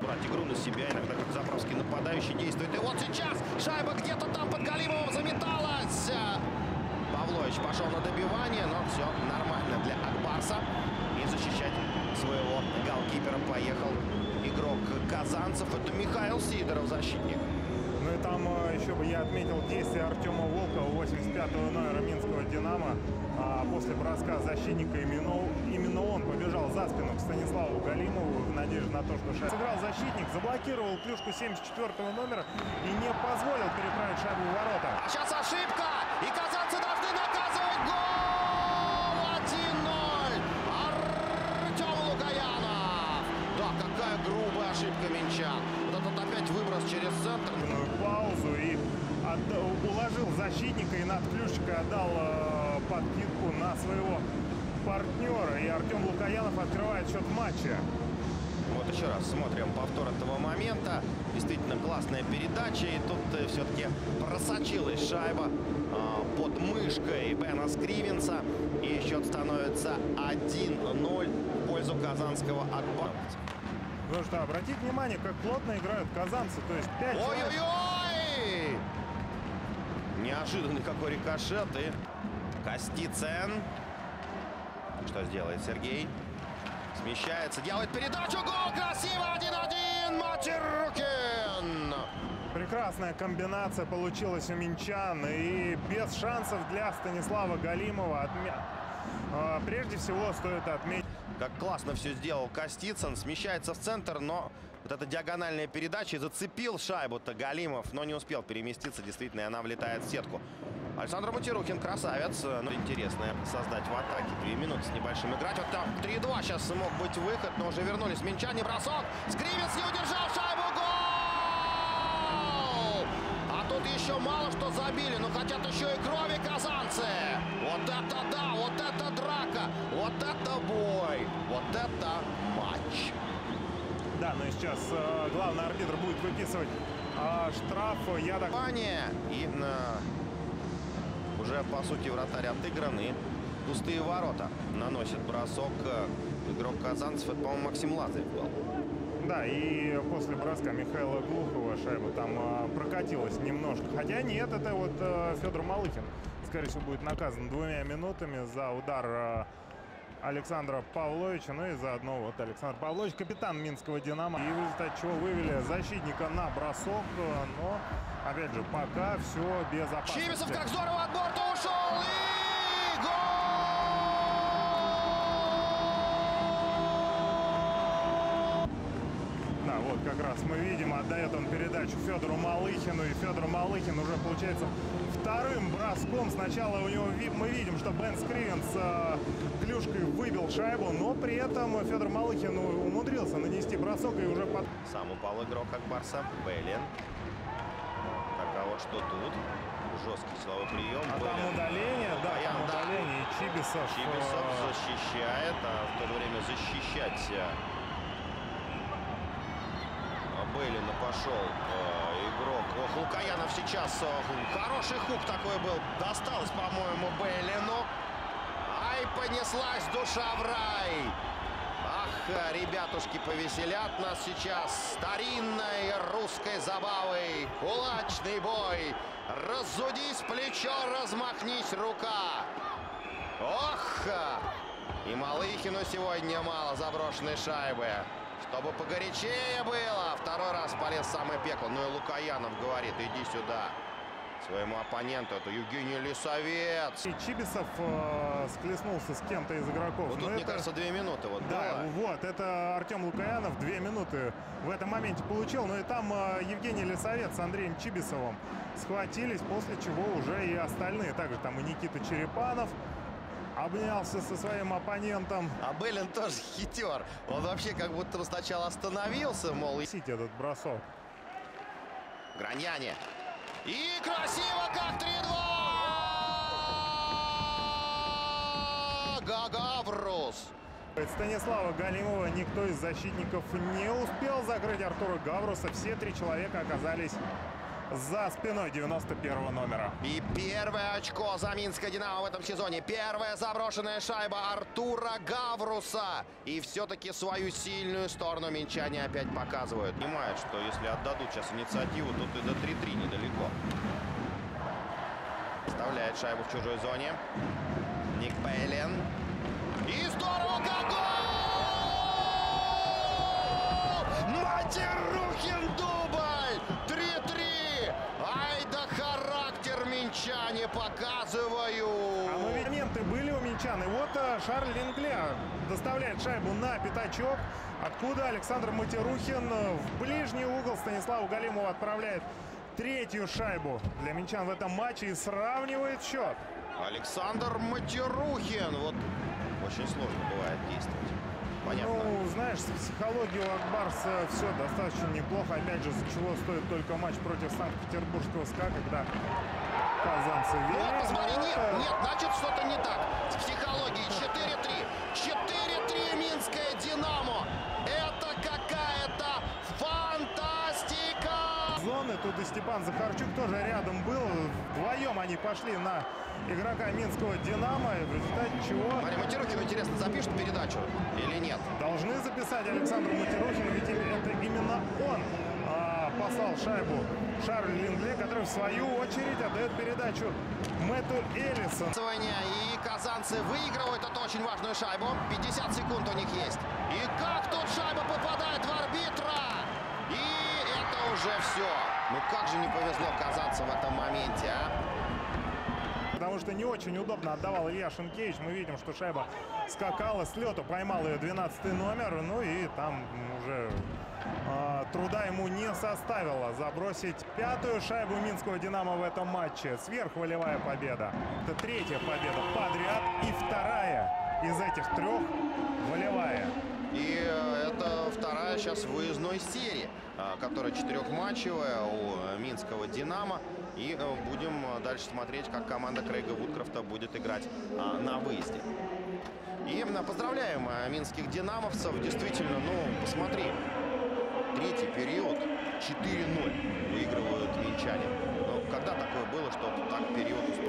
брать игру на себя, иногда как заправский нападающий действует. И вот сейчас шайба где-то там под Галимовым заметалась. Павлович пошел на добивание, но все нормально для Акбарса. И защищать своего голкипера поехал игрок казанцев. Это Михаил Сидоров, защитник. Ну и там э, еще бы я отметил действие Артема Волкова, 85-го номера Минского «Динамо». Броска защитника именно, именно он побежал за спину к Станиславу Галимову в надежде на то, что шайба... Сыграл защитник, заблокировал клюшку 74-го номера и не позволил переправить шайбу в ворота. А сейчас ошибка! И казанцы должны наказывать гол! 1-0! Артем Лукаянов! Да, какая грубая ошибка Минчан. Вот этот опять выброс через центр. Паузу и отдал, уложил защитника и над клюшкой отдал э, подкидку на своего партнера. И Артем Лукаянов открывает счет матча. Вот еще раз смотрим повтор этого момента. Действительно классная передача. И тут э, все-таки просочилась шайба э, под мышкой Бена Скривенса. И счет становится 1-0 в пользу казанского Акбара. Потому что обратите внимание, как плотно играют казанцы. То есть 5 Ой-ой-ой! Неожиданный какой рикошет. И Костицын. Что сделает Сергей? Смещается, делает передачу. Гол красиво! 1-1! Матерукин! Прекрасная комбинация получилась у минчан. И без шансов для Станислава Галимова. Отме... А, Прежде всего стоит отметить... Как классно все сделал Костицын. Смещается в центр, но вот эта диагональная передача и зацепил шайбу-то Галимов, но не успел переместиться. Действительно, и она влетает в сетку. Александр Матерухин красавец. Ну, интересно создать в атаке. Две минуты с небольшим играть. Вот там 3-2 сейчас мог быть выход, но уже вернулись минчане. Бросок. Скривец не удержал шайбу. Гол! А тут еще мало что забили, но хотят еще и крови казанцы. Вот это да, вот это драка, вот это бой, вот это матч. Да, но сейчас э, главный арбитр будет выписывать э, штраф. Я так... И на... уже по сути вратарь отыгран и пустые ворота. Наносит бросок э, игрок казанцев. Это, по-моему, Максим Лазарев был. Да, и после броска Михаила Глухова шайба там э, прокатилась немножко. Хотя нет, это вот э, Федор Малыхин, скорее всего, будет наказан двумя минутами за удар э, Александра Павловича. Ну и заодно вот Александр Павлович, капитан Минского «Динамо». И в результате чего вывели защитника на бросок. Но, опять же, пока все без опасности. Чибисов как здорово от борта ушел и как раз мы видим, отдает он передачу Федору Малыхину. И Федор Малыхин уже, получается, вторым броском. Сначала у него мы видим, что Бен Скривенс э, клюшкой выбил шайбу, но при этом Федор Малыхин умудрился нанести бросок и уже под... Сам упал игрок Акбарса. Беллин. Так, а вот что тут? Жесткий силовой прием. А там удаление, да, Лукаян, там да. удаление. И Чибисов... Чибисов э, защищает, а в то же время защищать э, Бейлина пошел э, игрок. Ох, Лукаянов сейчас. э, хороший хук такой был. Досталось, по-моему, Бейлину. Ай, понеслась душа в рай. Ах, э, ребятушки повеселят нас сейчас старинной русской забавой. Кулачный бой. Разудись плечо, размахнись рука. Ох! И Малыхину сегодня мало заброшенной шайбы. Чтобы погорячее было. Второй раз полез в самое пекло. Ну и Лукаянов говорит, иди сюда. Своему оппоненту, это Евгений Лисовец. И Чибисов э, склеснулся с кем-то из игроков. Вот Но тут, мне это- кажется, две минуты. Вот Да, было. вот, это Артем Лукаянов две минуты в этом моменте получил. Ну и там э, Евгений Лисовец с Андреем Чибисовым схватились, после чего уже и остальные. Также там и Никита Черепанов обнялся со своим оппонентом. А Беллин тоже хитер. Он вообще как будто сначала остановился, мол, и... Сити этот бросок. Граньяне. И красиво, как 3-2! Гагаврус. Станислава Галимова никто из защитников не успел закрыть Артура Гавруса. Все три человека оказались за спиной 91 номера. И первое очко за Минское «Динамо» в этом сезоне. Первая заброшенная шайба Артура Гавруса. И все-таки свою сильную сторону минчане опять показывают. Понимают, что если отдадут сейчас инициативу, тут и до 3-3 недалеко. Вставляет шайбу в чужой зоне. Ник Бейлен. И здорово как гол! Матерухин дубль! 3-3! Ай да характер минчане показывают! А моменты были у минчан. И вот э, Шарль Лингле доставляет шайбу на пятачок, откуда Александр Матерухин э, в ближний угол Станиславу Галимову отправляет третью шайбу для минчан в этом матче и сравнивает счет. Александр Матерухин. Вот очень сложно бывает действовать. Понятно. Ну, знаешь, с психологией у Акбарса все достаточно неплохо. Опять же, за чего стоит только матч против Санкт-Петербургского СКА, когда казанцы. Вот, посмотри, нет, нет, значит что-то не так. С психологией 4-3. 4-3 Минское Динамо. Это какая-то фантастика! зоны. Тут и Степан Захарчук тоже рядом был. Вдвоем они пошли на игрока Минского «Динамо», в результате чего Смотри, Матерухину интересно, запишет передачу или нет? должны записать Александру Матерухину, ведь это именно он послал шайбу Шарлю Лингле, который в свою очередь отдает передачу Мэтту Эллисону. И казанцы выигрывают эту очень важную шайбу. 50 секунд у них есть. И как тут шайба попадает в арбитра? И это уже все. Ну как же не повезло казаться в этом моменте, а? Потому что не очень удобно отдавал Илья Шенкевич. Мы видим, что шайба скакала с лету, поймал ее 12 номер. Ну и там уже а, труда ему не составило забросить пятую шайбу Минского «Динамо» в этом матче. Сверхволевая победа. Это третья победа подряд и вторая из этих трех волевая. И э, это вторая сейчас выездной серии, а, которая четырехматчевая у э, Минского «Динамо». И э, будем э, дальше смотреть, как команда Крейга Вудкрафта будет играть а, на выезде. И поздравляем э, минских «Динамовцев». Действительно, ну, посмотри, третий период 4-0 выигрывают минчане. Ну, когда такое было, что так период